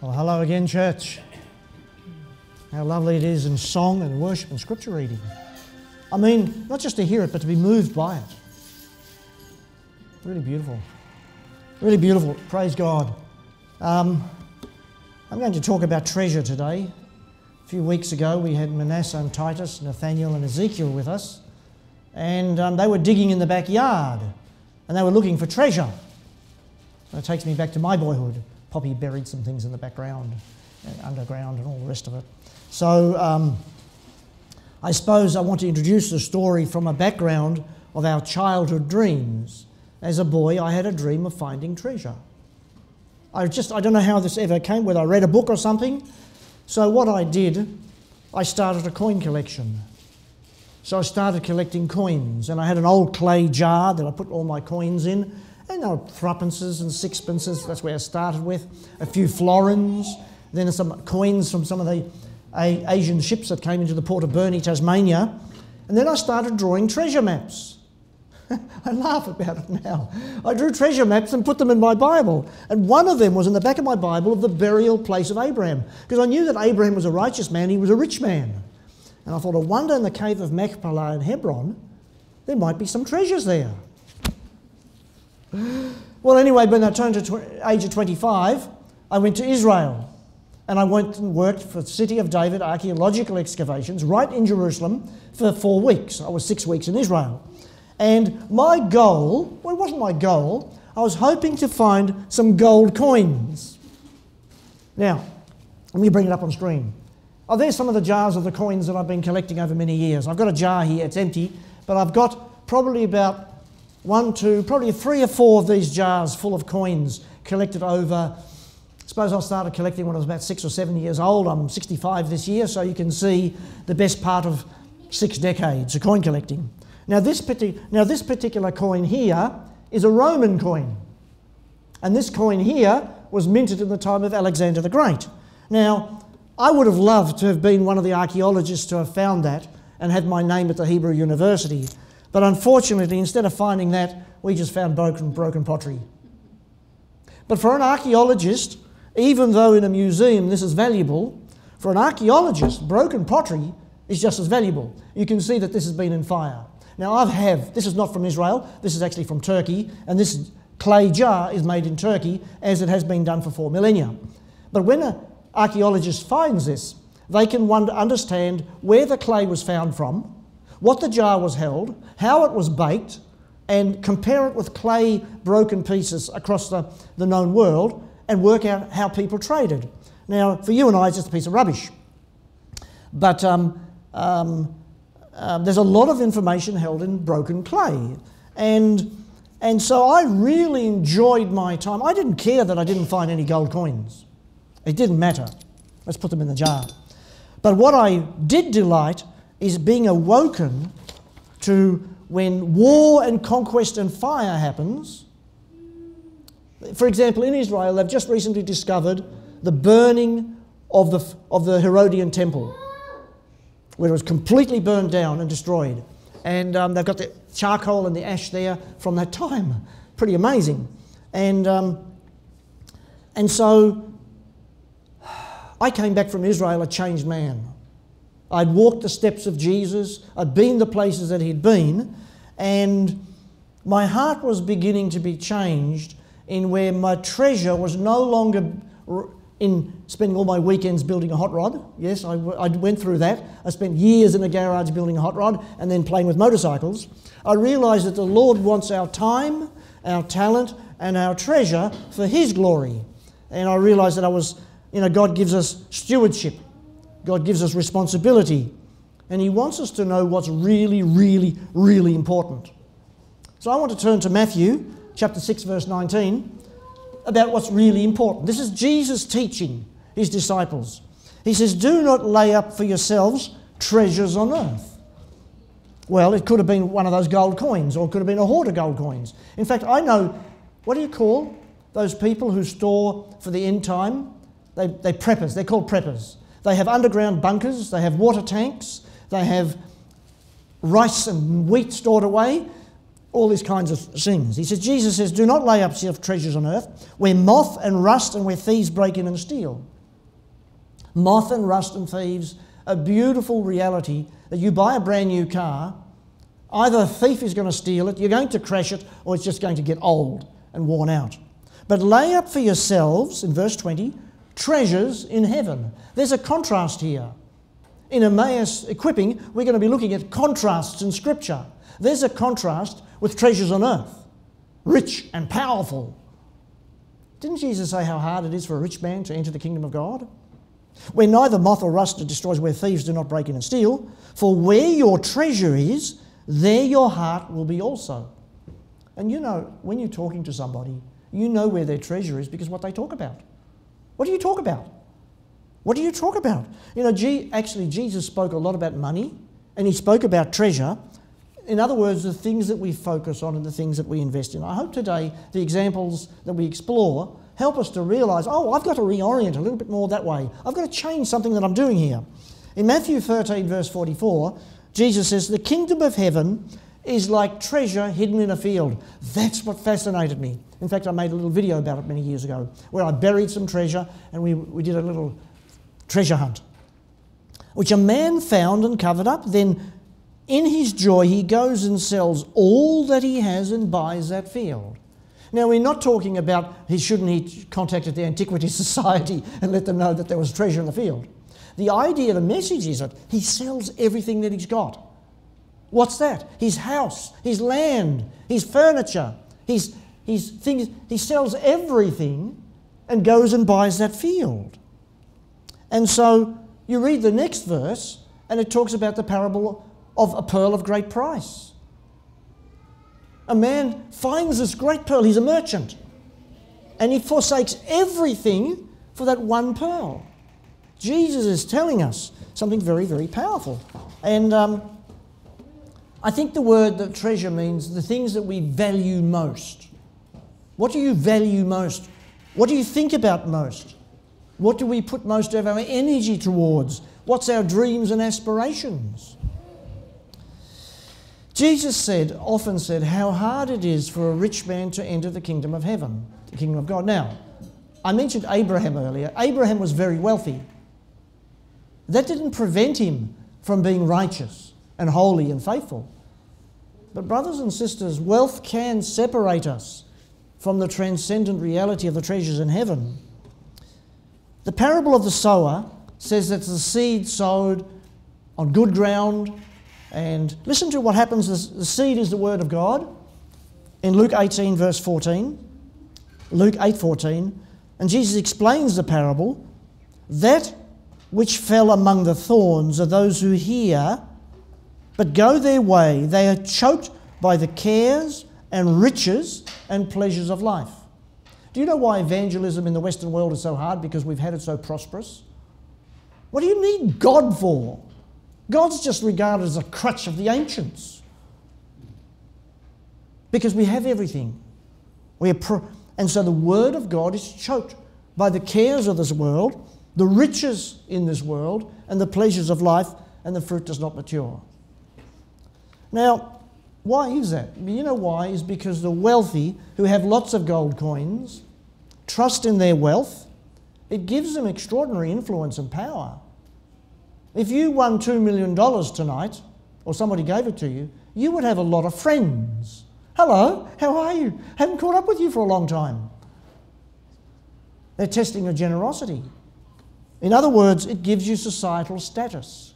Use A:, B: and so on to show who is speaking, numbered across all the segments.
A: Well, hello again, church. How lovely it is in song and worship and scripture reading. I mean, not just to hear it, but to be moved by it. Really beautiful. Really beautiful. Praise God. Um, I'm going to talk about treasure today. A few weeks ago, we had Manasseh and Titus, Nathaniel and Ezekiel with us, and um, they were digging in the backyard and they were looking for treasure. That takes me back to my boyhood. Poppy buried some things in the background, and underground, and all the rest of it. So, um, I suppose I want to introduce the story from a background of our childhood dreams. As a boy, I had a dream of finding treasure. I just, I don't know how this ever came, whether I read a book or something. So, what I did, I started a coin collection. So, I started collecting coins, and I had an old clay jar that I put all my coins in, and there were threepences and sixpences, that's where I started with, a few florins, then some coins from some of the uh, Asian ships that came into the port of Burnie, Tasmania, and then I started drawing treasure maps. I laugh about it now. I drew treasure maps and put them in my Bible. And one of them was in the back of my Bible of the burial place of Abraham. Because I knew that Abraham was a righteous man, he was a rich man. And I thought, I wonder in the cave of Machpelah in Hebron, there might be some treasures there. Well, anyway, when I turned to age of 25, I went to Israel. And I went and worked for the City of David archaeological excavations right in Jerusalem for four weeks. I was six weeks in Israel. And my goal, well, it wasn't my goal, I was hoping to find some gold coins. Now, let me bring it up on screen. Oh, there's some of the jars of the coins that I've been collecting over many years. I've got a jar here, it's empty, but I've got probably about one, two, probably three or four of these jars full of coins collected over. I suppose I started collecting when I was about six or seven years old. I'm 65 this year, so you can see the best part of six decades of coin collecting. Now this, now, this particular coin here is a Roman coin. And this coin here was minted in the time of Alexander the Great. Now, I would have loved to have been one of the archaeologists to have found that and had my name at the Hebrew University. But unfortunately, instead of finding that, we just found broken, broken pottery. But for an archaeologist, even though in a museum this is valuable, for an archaeologist, broken pottery is just as valuable. You can see that this has been in fire. Now, I have, this is not from Israel, this is actually from Turkey, and this clay jar is made in Turkey as it has been done for four millennia. But when an archaeologist finds this, they can understand where the clay was found from, what the jar was held, how it was baked, and compare it with clay broken pieces across the, the known world and work out how people traded. Now, for you and I, it's just a piece of rubbish. But um, um, um, there's a lot of information held in broken clay. And, and so I really enjoyed my time. I didn't care that I didn't find any gold coins, it didn't matter. Let's put them in the jar. But what I did delight is being awoken to when war and conquest and fire happens. For example, in Israel, they've just recently discovered the burning of the, of the Herodian temple, where it was completely burned down and destroyed. And um, they've got the charcoal and the ash there from that time. Pretty amazing. And, um, and so I came back from Israel a changed man. I'd walked the steps of Jesus, I'd been the places that he'd been, and my heart was beginning to be changed in where my treasure was no longer in spending all my weekends building a hot rod. Yes, I, I went through that. I spent years in a garage building a hot rod and then playing with motorcycles. I realised that the Lord wants our time, our talent, and our treasure for His glory. And I realised that I was, you know, God gives us stewardship. God gives us responsibility, and He wants us to know what's really, really, really important. So I want to turn to Matthew chapter 6, verse 19, about what's really important. This is Jesus teaching His disciples. He says, Do not lay up for yourselves treasures on earth. Well, it could have been one of those gold coins, or it could have been a hoard of gold coins. In fact, I know, what do you call those people who store for the end time? They, they're preppers, they're called preppers. They have underground bunkers, they have water tanks, they have rice and wheat stored away. all these kinds of things. He says, Jesus says, Do not lay up yourself treasures on earth, where moth and rust and where thieves break in and steal. Moth and rust and thieves, a beautiful reality that you buy a brand new car, either a thief is going to steal it, you're going to crash it, or it's just going to get old and worn out. But lay up for yourselves, in verse 20, treasures in heaven. There's a contrast here. In Emmaus equipping, we're going to be looking at contrasts in Scripture. There's a contrast with treasures on earth, rich and powerful. Didn't Jesus say how hard it is for a rich man to enter the kingdom of God? Where neither moth or rust destroys, where thieves do not break in and steal. For where your treasure is, there your heart will be also. And you know, when you're talking to somebody, you know where their treasure is because what they talk about. What do you talk about? What do you talk about? You know, G- actually, Jesus spoke a lot about money and he spoke about treasure. In other words, the things that we focus on and the things that we invest in. I hope today the examples that we explore help us to realize oh, I've got to reorient a little bit more that way. I've got to change something that I'm doing here. In Matthew 13, verse 44, Jesus says, The kingdom of heaven is like treasure hidden in a field. That's what fascinated me. In fact, I made a little video about it many years ago where I buried some treasure and we, we did a little treasure hunt, which a man found and covered up. Then, in his joy, he goes and sells all that he has and buys that field. Now, we're not talking about he shouldn't he contacted the Antiquities Society and let them know that there was treasure in the field. The idea, the message is that he sells everything that he's got. What's that? His house, his land, his furniture, his, his things. He sells everything and goes and buys that field. And so you read the next verse, and it talks about the parable of a pearl of great price. A man finds this great pearl, he's a merchant, and he forsakes everything for that one pearl. Jesus is telling us something very, very powerful. And um, I think the word that treasure means the things that we value most. What do you value most? What do you think about most? What do we put most of our energy towards? What's our dreams and aspirations? Jesus said, often said, how hard it is for a rich man to enter the kingdom of heaven, the kingdom of God. Now, I mentioned Abraham earlier. Abraham was very wealthy. That didn't prevent him from being righteous and holy and faithful. But, brothers and sisters, wealth can separate us from the transcendent reality of the treasures in heaven. The parable of the sower says that the seed sowed on good ground, and listen to what happens. The seed is the word of God. In Luke 18, verse 14, Luke 8 14, and Jesus explains the parable that which fell among the thorns are those who hear but go their way. They are choked by the cares and riches and pleasures of life. Do you know why evangelism in the Western world is so hard? Because we've had it so prosperous. What do you need God for? God's just regarded as a crutch of the ancients. Because we have everything. We pro- and so the Word of God is choked by the cares of this world, the riches in this world, and the pleasures of life, and the fruit does not mature. Now, why is that? You know why? Is because the wealthy who have lots of gold coins trust in their wealth. It gives them extraordinary influence and power. If you won $2 million tonight, or somebody gave it to you, you would have a lot of friends. Hello, how are you? Haven't caught up with you for a long time. They're testing your generosity. In other words, it gives you societal status.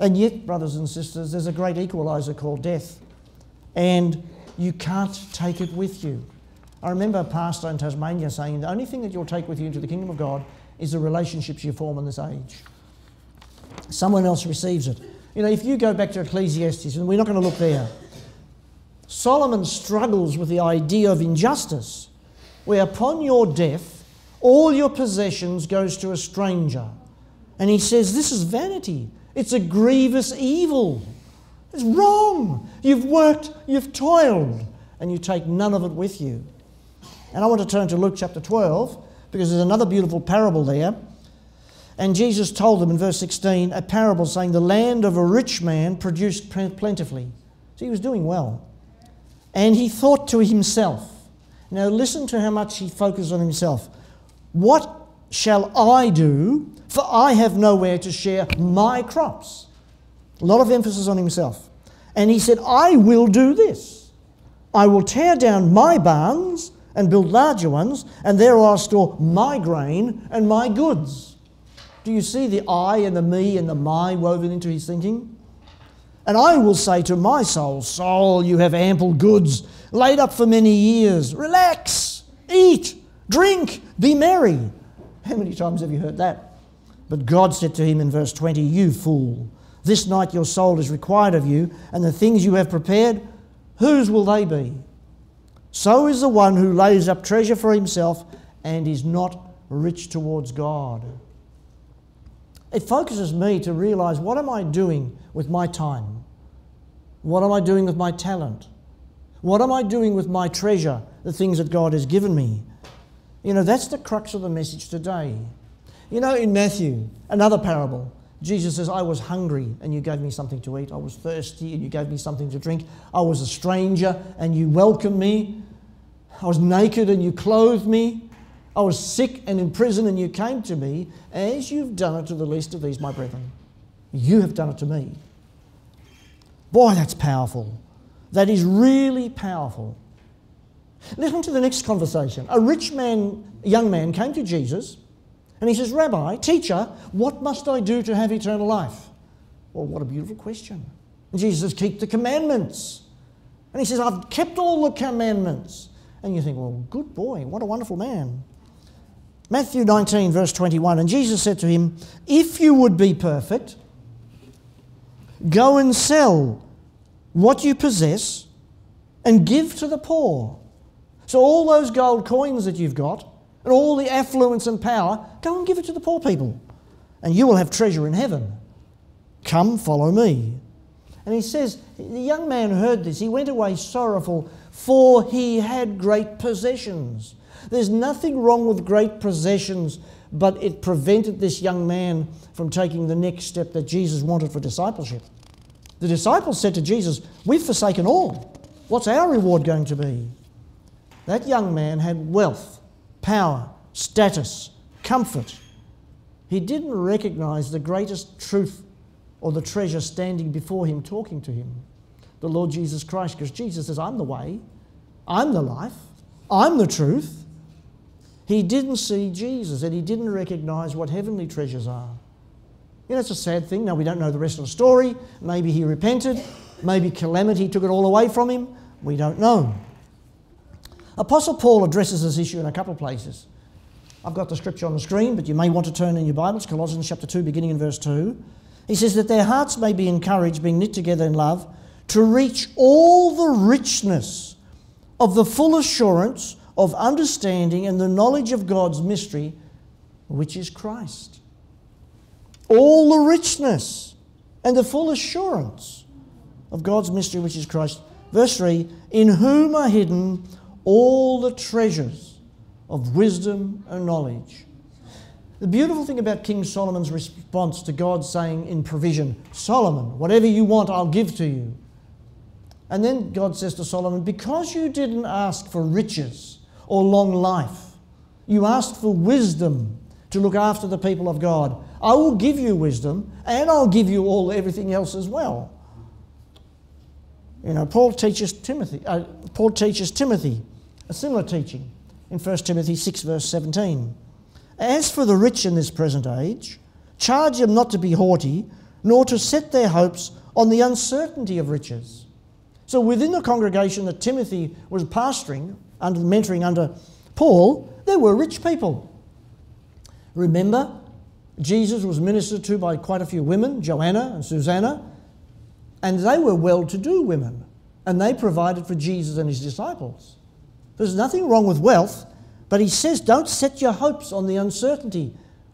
A: And yet, brothers and sisters, there's a great equaliser called death, and you can't take it with you. I remember a pastor in Tasmania saying the only thing that you'll take with you into the kingdom of God is the relationships you form in this age. Someone else receives it. You know, if you go back to Ecclesiastes, and we're not going to look there, Solomon struggles with the idea of injustice, where upon your death, all your possessions goes to a stranger. And he says, This is vanity. It's a grievous evil. It's wrong. You've worked, you've toiled, and you take none of it with you. And I want to turn to Luke chapter 12 because there's another beautiful parable there. And Jesus told them in verse 16 a parable saying, The land of a rich man produced plentifully. So he was doing well. And he thought to himself, now listen to how much he focused on himself. What shall I do? For I have nowhere to share my crops. A lot of emphasis on himself. And he said, I will do this. I will tear down my barns and build larger ones, and there I'll store my grain and my goods. Do you see the I and the me and the my woven into his thinking? And I will say to my soul, Soul, you have ample goods laid up for many years. Relax, eat, drink, be merry. How many times have you heard that? But God said to him in verse 20, You fool, this night your soul is required of you, and the things you have prepared, whose will they be? So is the one who lays up treasure for himself and is not rich towards God. It focuses me to realize what am I doing with my time? What am I doing with my talent? What am I doing with my treasure, the things that God has given me? You know, that's the crux of the message today. You know, in Matthew, another parable, Jesus says, I was hungry and you gave me something to eat. I was thirsty and you gave me something to drink. I was a stranger and you welcomed me. I was naked and you clothed me. I was sick and in prison and you came to me, as you've done it to the least of these, my brethren. You have done it to me. Boy, that's powerful. That is really powerful. Listen to the next conversation. A rich man, young man, came to Jesus and he says, Rabbi, teacher, what must I do to have eternal life? Well, what a beautiful question. And Jesus says, Keep the commandments. And he says, I've kept all the commandments. And you think, Well, good boy, what a wonderful man. Matthew 19, verse 21. And Jesus said to him, If you would be perfect, go and sell what you possess and give to the poor. So, all those gold coins that you've got and all the affluence and power, go and give it to the poor people, and you will have treasure in heaven. Come, follow me. And he says, The young man heard this. He went away sorrowful, for he had great possessions. There's nothing wrong with great possessions, but it prevented this young man from taking the next step that Jesus wanted for discipleship. The disciples said to Jesus, We've forsaken all. What's our reward going to be? That young man had wealth, power, status, comfort. He didn't recognize the greatest truth or the treasure standing before him, talking to him the Lord Jesus Christ, because Jesus says, I'm the way, I'm the life, I'm the truth. He didn't see Jesus and he didn't recognize what heavenly treasures are. You know, it's a sad thing. Now, we don't know the rest of the story. Maybe he repented. Maybe calamity took it all away from him. We don't know. Apostle Paul addresses this issue in a couple of places. I've got the scripture on the screen, but you may want to turn in your Bibles, Colossians chapter 2, beginning in verse 2. He says that their hearts may be encouraged, being knit together in love, to reach all the richness of the full assurance of understanding and the knowledge of God's mystery, which is Christ. All the richness and the full assurance of God's mystery, which is Christ. Verse 3 In whom are hidden all the treasures of wisdom and knowledge. The beautiful thing about King Solomon's response to God saying in provision, Solomon, whatever you want, I'll give to you. And then God says to Solomon, Because you didn't ask for riches or long life, you asked for wisdom to look after the people of God. I will give you wisdom and I'll give you all everything else as well. You know, Paul teaches Timothy, uh, Paul teaches Timothy a similar teaching in 1 Timothy 6, verse 17. As for the rich in this present age, charge them not to be haughty, nor to set their hopes on the uncertainty of riches. So within the congregation that Timothy was pastoring, under mentoring under Paul, there were rich people. Remember, Jesus was ministered to by quite a few women, Joanna and Susanna, and they were well to do women, and they provided for Jesus and his disciples. There's nothing wrong with wealth, but he says don't set your hopes on the uncertainty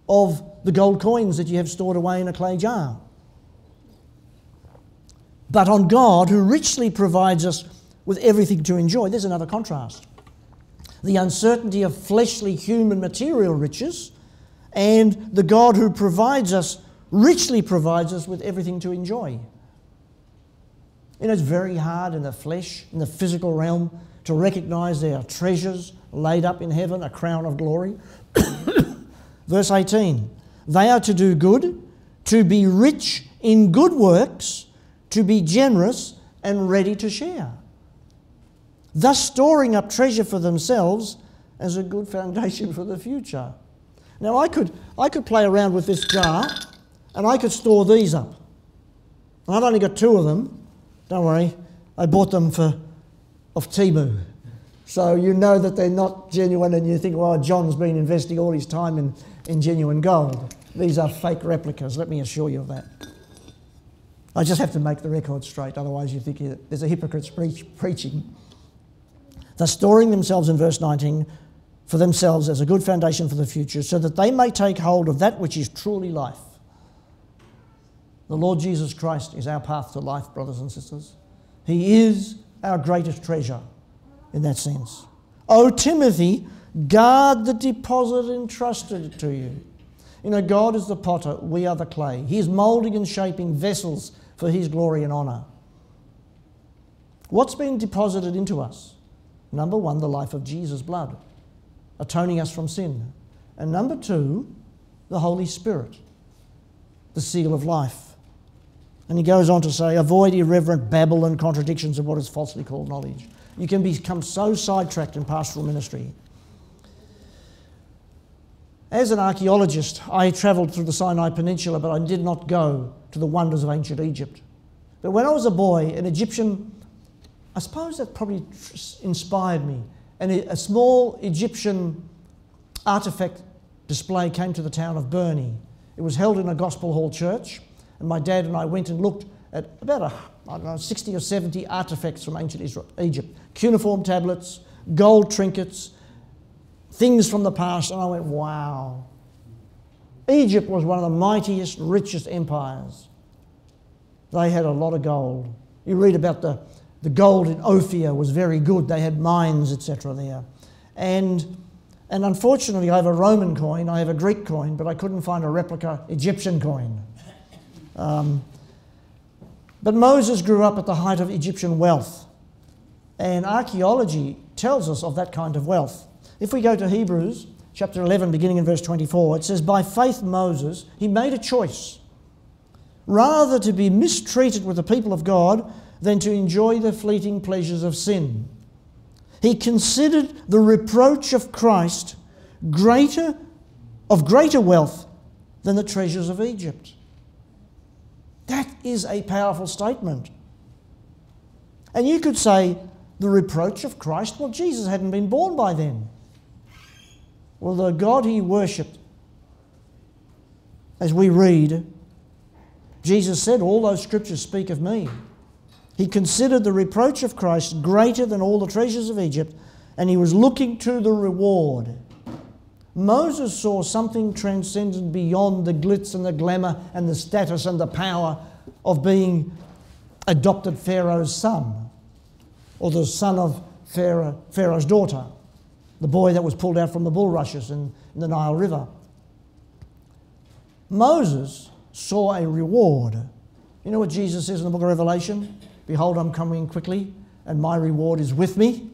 A: of the gold coins that you have stored away in a clay jar, but on God who richly provides us with everything to enjoy. There's another contrast. The uncertainty of fleshly, human, material riches, and the God who provides us, richly provides us with everything to enjoy. You know, it's very hard in the flesh, in the physical realm, to recognize are treasures laid up in heaven, a crown of glory. Verse 18 They are to do good, to be rich in good works, to be generous and ready to share, thus storing up treasure for themselves as a good foundation for the future. Now, I could, I could play around with this jar and I could store these up. I've only got two of them. Don't worry, I bought them for, off Temu. So you know that they're not genuine, and you think, well, John's been investing all his time in, in genuine gold. These are fake replicas, let me assure you of that. I just have to make the record straight, otherwise, you think there's a hypocrite's preach, preaching. They're storing themselves in verse 19 for themselves as a good foundation for the future, so that they may take hold of that which is truly life. The Lord Jesus Christ is our path to life, brothers and sisters. He is our greatest treasure in that sense. O Timothy, guard the deposit entrusted to you. You know, God is the potter, we are the clay. He is moulding and shaping vessels for His glory and honour. What's been deposited into us? Number one, the life of Jesus' blood, atoning us from sin. And number two, the Holy Spirit, the seal of life. And he goes on to say, avoid irreverent babble and contradictions of what is falsely called knowledge. You can become so sidetracked in pastoral ministry. As an archaeologist, I travelled through the Sinai Peninsula, but I did not go to the wonders of ancient Egypt. But when I was a boy, an Egyptian, I suppose that probably inspired me. And a small Egyptian artifact display came to the town of Burnie. It was held in a gospel hall church, and my dad and I went and looked at about a, I don't know, 60 or 70 artifacts from ancient Israel, Egypt cuneiform tablets, gold trinkets, things from the past, and I went, wow. Egypt was one of the mightiest, richest empires. They had a lot of gold. You read about the, the gold in Ophir was very good. They had mines, etc. there. And, and unfortunately, I have a Roman coin, I have a Greek coin, but I couldn't find a replica Egyptian coin. Um, but Moses grew up at the height of Egyptian wealth. And archaeology tells us of that kind of wealth. If we go to Hebrews chapter 11, beginning in verse 24, it says, By faith, Moses, he made a choice rather to be mistreated with the people of God than to enjoy the fleeting pleasures of sin. He considered the reproach of Christ greater of greater wealth than the treasures of Egypt. That is a powerful statement. And you could say, the reproach of Christ? Well, Jesus hadn't been born by then. Well, the God he worshipped, as we read, Jesus said, All those scriptures speak of me. He considered the reproach of Christ greater than all the treasures of Egypt, and he was looking to the reward. Moses saw something transcendent beyond the glitz and the glamour and the status and the power of being adopted Pharaoh's son or the son of Pharaoh, Pharaoh's daughter, the boy that was pulled out from the bulrushes in, in the Nile River. Moses saw a reward. You know what Jesus says in the book of Revelation? Behold, I'm coming quickly, and my reward is with me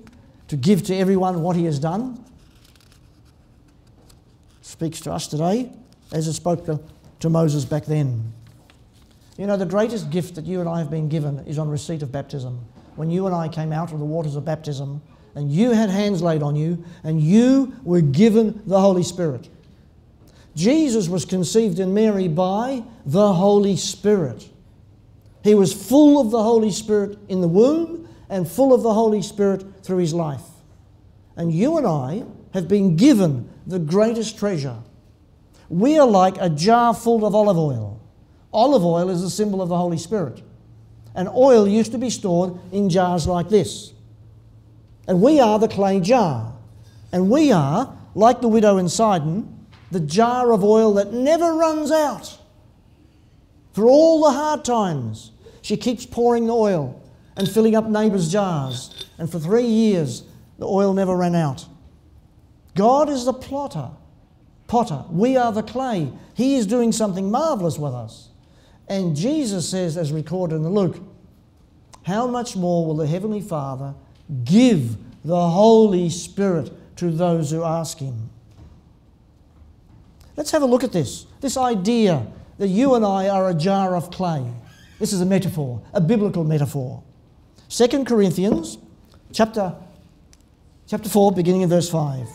A: to give to everyone what he has done. Speaks to us today as it spoke to, to Moses back then. You know, the greatest gift that you and I have been given is on receipt of baptism when you and I came out of the waters of baptism and you had hands laid on you and you were given the Holy Spirit. Jesus was conceived in Mary by the Holy Spirit. He was full of the Holy Spirit in the womb and full of the Holy Spirit through his life. And you and I have been given the greatest treasure. We are like a jar full of olive oil. Olive oil is a symbol of the Holy Spirit. And oil used to be stored in jars like this. And we are the clay jar. And we are, like the widow in Sidon, the jar of oil that never runs out. For all the hard times, she keeps pouring the oil and filling up neighbours' jars. And for three years, the oil never ran out. God is the plotter, potter. We are the clay. He is doing something marvellous with us. And Jesus says, as recorded in Luke, how much more will the Heavenly Father give the Holy Spirit to those who ask Him? Let's have a look at this. This idea that you and I are a jar of clay. This is a metaphor, a biblical metaphor. 2 Corinthians chapter, chapter 4, beginning in verse 5.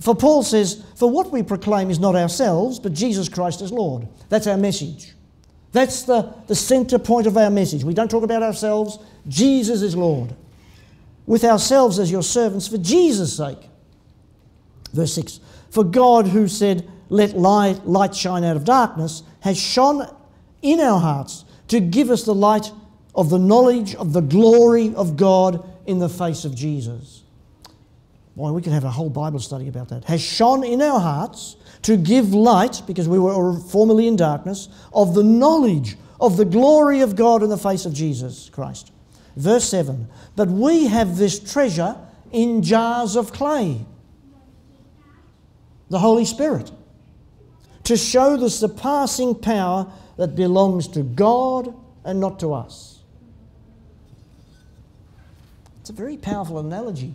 A: For Paul says, For what we proclaim is not ourselves, but Jesus Christ as Lord. That's our message. That's the, the centre point of our message. We don't talk about ourselves. Jesus is Lord. With ourselves as your servants for Jesus' sake. Verse 6 For God, who said, Let light, light shine out of darkness, has shone in our hearts to give us the light of the knowledge of the glory of God in the face of Jesus. Boy, we could have a whole Bible study about that. Has shone in our hearts to give light, because we were formerly in darkness, of the knowledge of the glory of God in the face of Jesus Christ. Verse 7 But we have this treasure in jars of clay, the Holy Spirit, to show the surpassing power that belongs to God and not to us. It's a very powerful analogy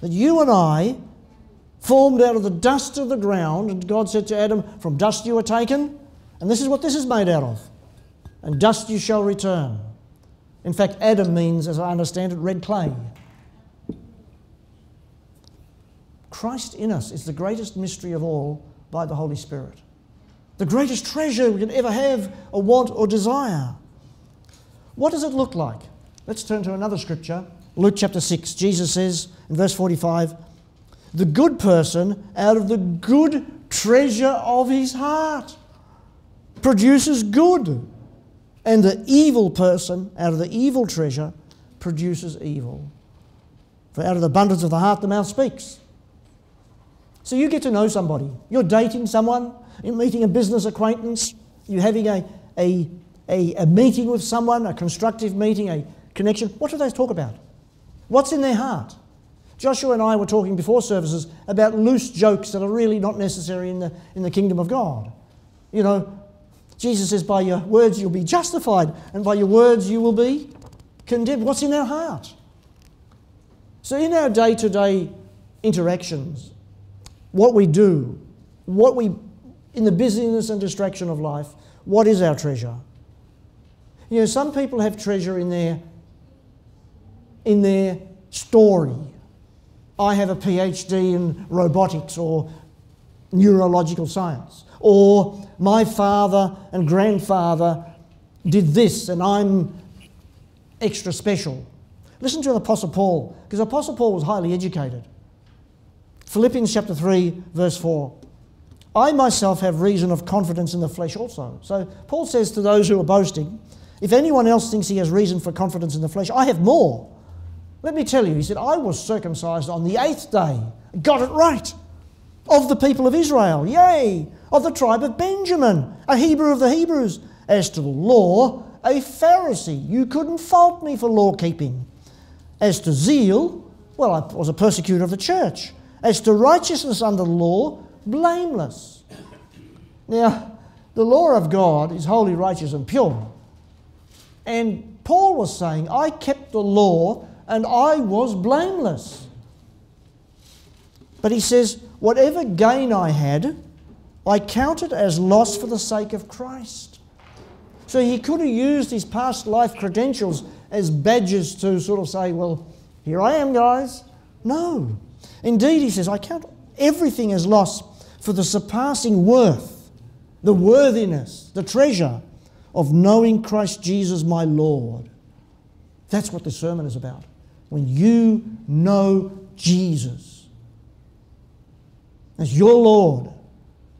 A: that you and I formed out of the dust of the ground, and God said to Adam, From dust you were taken, and this is what this is made out of, and dust you shall return. In fact, Adam means, as I understand it, red clay. Christ in us is the greatest mystery of all by the Holy Spirit. The greatest treasure we can ever have, or want, or desire. What does it look like? Let's turn to another scripture. Luke chapter 6. Jesus says in verse 45 The good person out of the good treasure of his heart produces good, and the evil person out of the evil treasure produces evil. For out of the abundance of the heart, the mouth speaks. So you get to know somebody. You're dating someone, you're meeting a business acquaintance, you're having a, a, a, a meeting with someone, a constructive meeting, a connection. What do they talk about? What's in their heart? Joshua and I were talking before services about loose jokes that are really not necessary in the, in the kingdom of God. You know, Jesus says, by your words you'll be justified, and by your words you will be condemned. What's in our heart? So, in our day to day interactions, what we do, what we, in the busyness and distraction of life, what is our treasure? You know, some people have treasure in their, in their story. I have a PhD in robotics or neurological science. Or my father and grandfather did this and I'm extra special. Listen to the Apostle Paul, because Apostle Paul was highly educated. Philippians chapter 3, verse 4. I myself have reason of confidence in the flesh also. So Paul says to those who are boasting, if anyone else thinks he has reason for confidence in the flesh, I have more. Let me tell you, he said, I was circumcised on the eighth day. Got it right. Of the people of Israel, yea, of the tribe of Benjamin, a Hebrew of the Hebrews. As to the law, a Pharisee. You couldn't fault me for law keeping. As to zeal, well, I was a persecutor of the church. As to righteousness under the law, blameless. Now, the law of God is holy, righteous, and pure. And Paul was saying, I kept the law and I was blameless. But he says, Whatever gain I had, I counted as loss for the sake of Christ. So he could have used his past life credentials as badges to sort of say, Well, here I am, guys. No. Indeed, he says, I count everything as loss for the surpassing worth, the worthiness, the treasure of knowing Christ Jesus my Lord. That's what the sermon is about when you know Jesus as your Lord,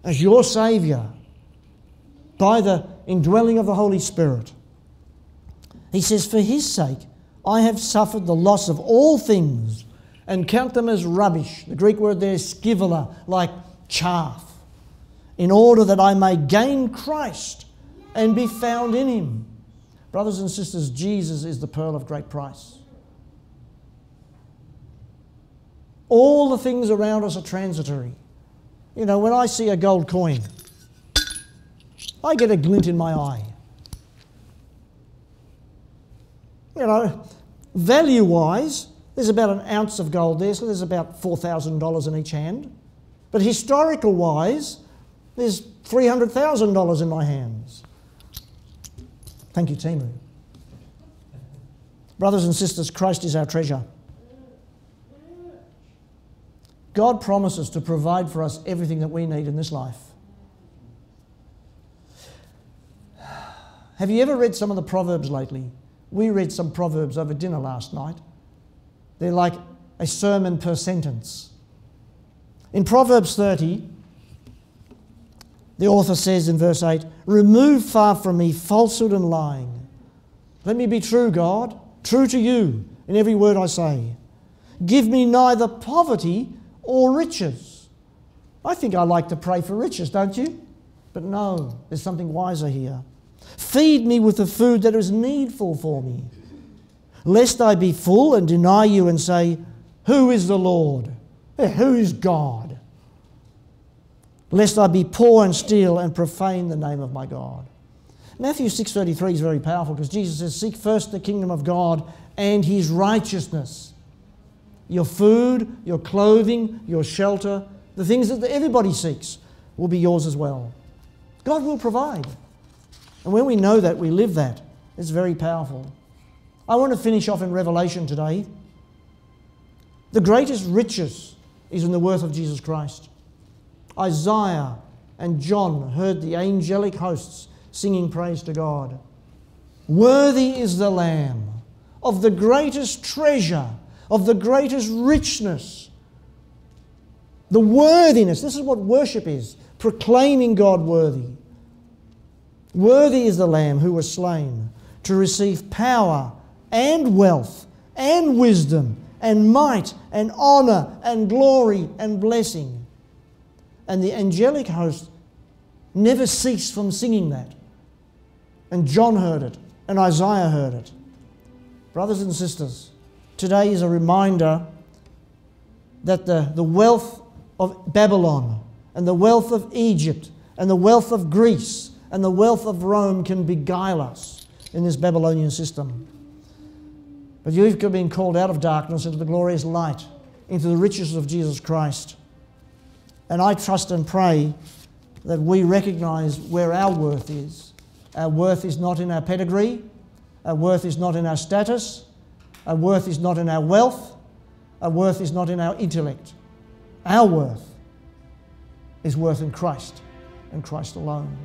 A: as your Saviour, by the indwelling of the Holy Spirit. He says, For his sake, I have suffered the loss of all things and count them as rubbish. The Greek word there is skubala, like chaff, in order that I may gain Christ and be found in him. Brothers and sisters, Jesus is the pearl of great price. All the things around us are transitory. You know, when I see a gold coin, I get a glint in my eye. you know, value wise, there's about an ounce of gold there, so there's about $4,000 in each hand. But historical wise, there's $300,000 in my hands. Thank you, Temu. Brothers and sisters, Christ is our treasure. God promises to provide for us everything that we need in this life. Have you ever read some of the Proverbs lately? We read some Proverbs over dinner last night. They're like a sermon per sentence. In Proverbs 30, the author says in verse 8, Remove far from me falsehood and lying. Let me be true, God, true to you in every word I say. Give me neither poverty or riches. I think I like to pray for riches, don't you? But no, there's something wiser here. Feed me with the food that is needful for me, lest I be full and deny you and say, Who is the Lord? Who is God? Lest I be poor and steal and profane the name of my God. Matthew 6:33 is very powerful because Jesus says, "Seek first the kingdom of God and his righteousness." Your food, your clothing, your shelter, the things that everybody seeks will be yours as well. God will provide. And when we know that, we live that. It's very powerful. I want to finish off in Revelation today. The greatest riches is in the worth of Jesus Christ. Isaiah and John heard the angelic hosts singing praise to God. Worthy is the Lamb of the greatest treasure of the greatest richness. The worthiness. This is what worship is proclaiming God worthy. Worthy is the Lamb who was slain to receive power and wealth and wisdom and might and honour and glory and blessing. And the angelic host never ceased from singing that. And John heard it, and Isaiah heard it. Brothers and sisters, today is a reminder that the, the wealth of Babylon and the wealth of Egypt and the wealth of Greece and the wealth of Rome can beguile us in this Babylonian system. But you've been called out of darkness into the glorious light, into the riches of Jesus Christ. And I trust and pray that we recognize where our worth is. Our worth is not in our pedigree, our worth is not in our status, our worth is not in our wealth. Our worth is not in our intellect. Our worth is worth in Christ and Christ alone.